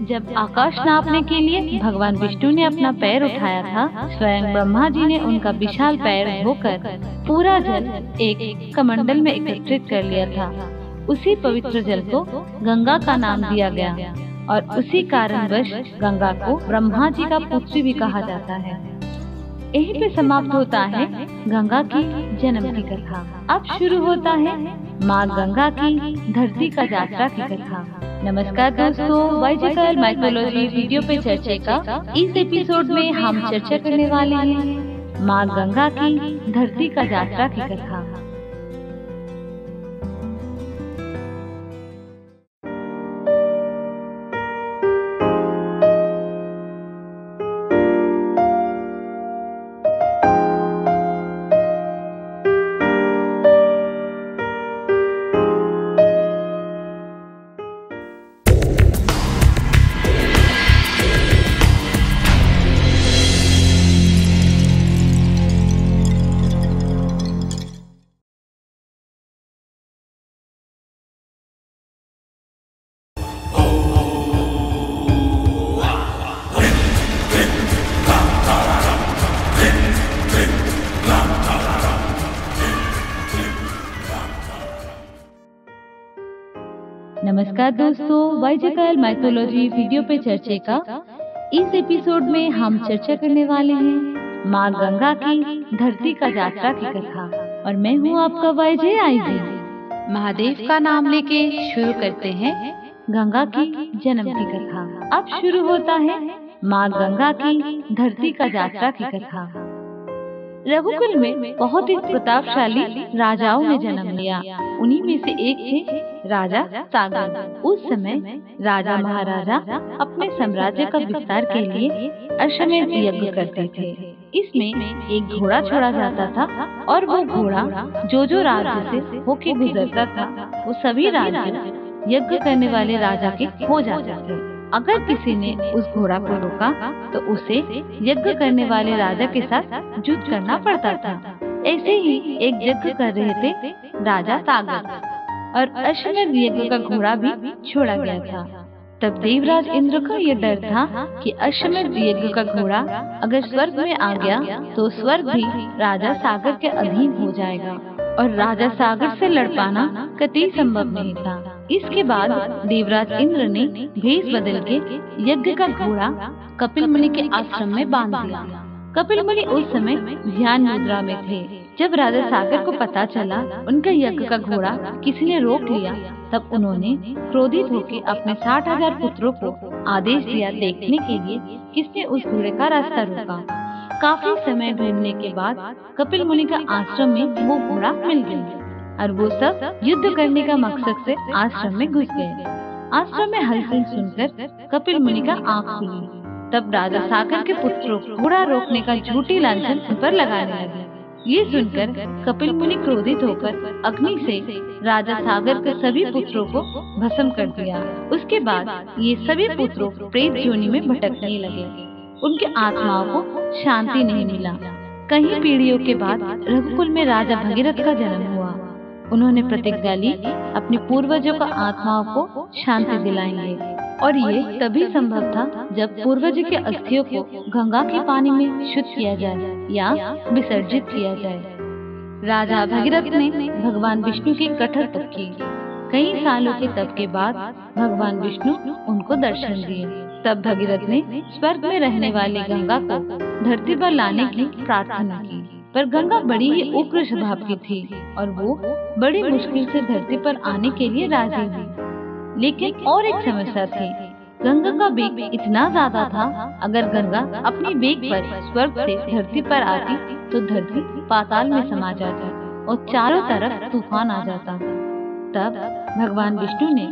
जब आकाश नापने के लिए भगवान विष्णु ने अपना पैर उठाया था, स्वयं ब्रह्मा जी ने उनका विशाल पैर धोकर पूरा जल एक कमंडल में एकत्रित कर लिया था। उसी पवित्र जल को गंगा का नाम दिया गया और उसी कारणवश गंगा को ब्रह्मा जी का पुत्री भी कहा जाता है। यहीं पे समाप्त होता है गंगा की जन्म की कथा। अब शुरू होता है माँ गंगा की धरती का यात्रा की कथा। नमस्कार दोस्तों वाइजिकल माइथोलॉजी वीडियो पे चर्चा का। इस एपिसोड में हम चर्चा करने वाले हैं माँ गंगा की धरती का यात्रा की कथा। नमस्कार दोस्तों वाइजिकल माइथोलॉजी वीडियो पे चर्चे का इस एपिसोड में हम चर्चा करने वाले हैं माँ गंगा की धरती का यात्रा की कथा। और मैं हूँ आपका वाइजे आई महादेव का नाम लेके शुरू करते हैं गंगा की जन्म की कथा। अब शुरू होता है माँ गंगा की धरती का यात्रा की कथा। रघुकुल में बहुत ही प्रतापशाली राजाओं ने जन्म लिया। उन्हीं में से एक थे राजा सागर। उस समय राजा महाराजा अपने साम्राज्य का विस्तार के लिए अश्वमेध यज्ञ करते थे। इसमें एक घोड़ा छोड़ा जाता था और वो घोड़ा जो जो राज्य से होके गुजरता था, वो सभी राज्य यज्ञ करने वाले राजा के हो जाते थे। अगर किसी ने उस घोड़ा को रोका तो उसे यज्ञ करने वाले राजा के साथ युद्ध करना पड़ता था। ऐसे ही एक यज्ञ कर रहे थे राजा सागर। और अश्वमेध यज्ञ का घोड़ा भी छोड़ा गया था। तब देवराज इंद्र का ये डर था कि अश्वमेध यज्ञ का घोड़ा अगर स्वर्ग में आ गया तो स्वर्ग भी राजा सागर के अधीन हो जाएगा। और राजा सागर से लड़ पाना कतई संभव नहीं था। इसके बाद देवराज इंद्र ने भेष बदल के यज्ञ का घोड़ा कपिल मुनि के आश्रम में बाँध दिया। कपिल मुनि उस समय ध्यान मुद्रा में थे। जब राजा सागर को पता चला उनका यज्ञ का घोड़ा किसी ने रोक लिया, तब उन्होंने क्रोधित होकर अपने साठ हज़ार पुत्रों को आदेश दिया देखने के लिए किसने उस घोड़े का रास्ता रोका। काफ़ी समय ढूँढने के बाद कपिल मुनि का आश्रम में वो घोड़ा मिल गया और वो सब युद्ध करने का मकसद से आश्रम में घुस गए। आश्रम में हलचल सुनकर कपिल मुनि का आँख खुली। तब राजा सागर के पुत्रों घोड़ा रोकने का झूठी लांछन उन पर लगाने लगे। ये सुनकर कपिल मुनि क्रोधित होकर अग्नि से राजा सागर के सभी पुत्रों को भस्म कर दिया। उसके बाद ये सभी पुत्रों प्रेत जोनी में भटकने लगे। उनके आत्माओं को शांति नहीं मिला। कई पीढ़ियों के बाद रघुकुल में राजा भगीरथ का जन्म हुआ। उन्होंने प्रतिज्ञा ली अपने पूर्वजों का आत्माओं को शांति दिलाएँगे। और ये तभी संभव था जब पूर्वज के अस्थियों को गंगा के पानी में शुद्ध किया जाए या विसर्जित किया जाए। राजा भगीरथ ने भगवान विष्णु की कठोर तप की। कई सालों के तप के बाद भगवान विष्णु उनको दर्शन दिए। तब भगीरथ ने स्वर्ग में रहने वाली गंगा को धरती पर लाने की प्रार्थना की। पर गंगा बड़ी ही उग्र स्वभाव की थी और वो बड़ी मुश्किल से धरती पर आने के लिए राज़ी हुई लेकिन और एक समस्या थी। गंगा का बेग इतना ज़्यादा था अगर गंगा अपनी बेग पर स्वर्ग से धरती पर आती तो धरती पाताल में समा जाती और चारों तरफ़ तूफ़ान आ जाता। तब भगवान विष्णु ने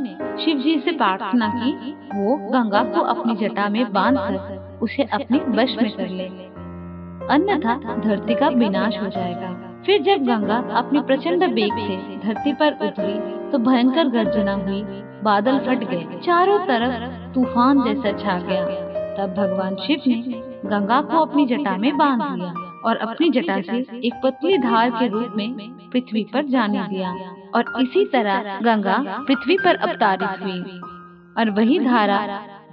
शिव जी से प्रार्थना की, वो गंगा को अपनी जटा में बाँध कर उसे अपने वश में कर ले। अन्यथा धरती का विनाश हो जाएगा। फिर जब गंगा अपनी प्रचंड बेग से धरती पर उतरी तो भयंकर गर्जना हुई। बादल फट गए। चारों तरफ़ तूफ़ान जैसा छा गया। तब भगवान शिव ने गंगा को अपनी जटा में बाँध दिया और अपनी जटा से एक पतली धार के रूप में पृथ्वी पर जाने दिया। और इसी तरह गंगा पृथ्वी पर अवतारित हुई। और वही धारा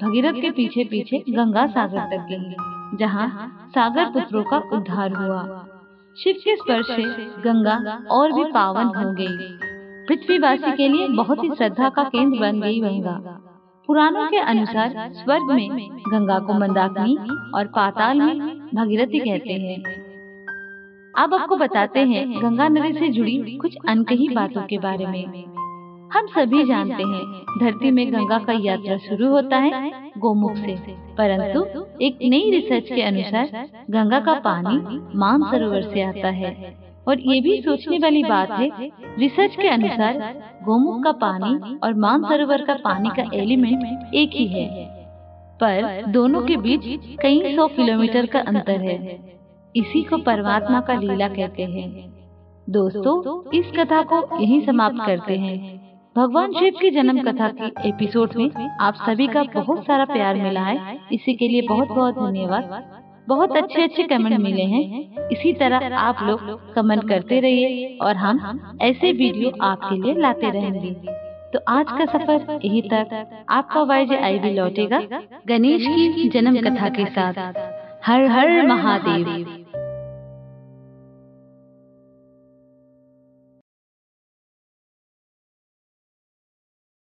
भगीरथ के पीछे पीछे गंगा सागर तक गई। जहाँ सागर पुत्रों का उद्धार हुआ। शिव के स्पर्श से गंगा और भी पावन हो गई। पृथ्वीवासी के लिए बहुत ही श्रद्धा का केंद्र बन गई गंगा। पुराणों के अनुसार स्वर्ग में गंगा को मंदाकिनी और पाताल में भगीरथी कहते हैं अब आपको बताते हैं गंगा नदी से जुड़ी कुछ अनकही बातों के बारे में। हम सभी जानते हैं धरती में गंगा का यात्रा शुरू होता है गोमुख से। परंतु एक नई रिसर्च के अनुसार गंगा का पानी मान सरोवर से आता है। और ये भी सोचने वाली बात है रिसर्च के अनुसार गोमुख का पानी और मान सरोवर का पानी का एलिमेंट एक ही है पर दोनों के बीच कई सौ किलोमीटर का अंतर है। इसी को परमात्मा का लीला कहते हैं। दोस्तों इस कथा को यही समाप्त करते हैं। भगवान शिव की जन्म कथा के एपिसोड में आप सभी का बहुत सारा प्यार मिला है। इसी के लिए बहुत बहुत धन्यवाद। बहुत अच्छे अच्छे कमेंट मिले हैं। इसी तरह आप लोग कमेंट करते रहिए और हम ऐसे वीडियो आपके लिए लाते रहेंगे। तो आज का सफ़र यही तक। आपका वाईजे आई भी लौटेगा। गणेश की जन्म कथा के साथ। हर हर महादेव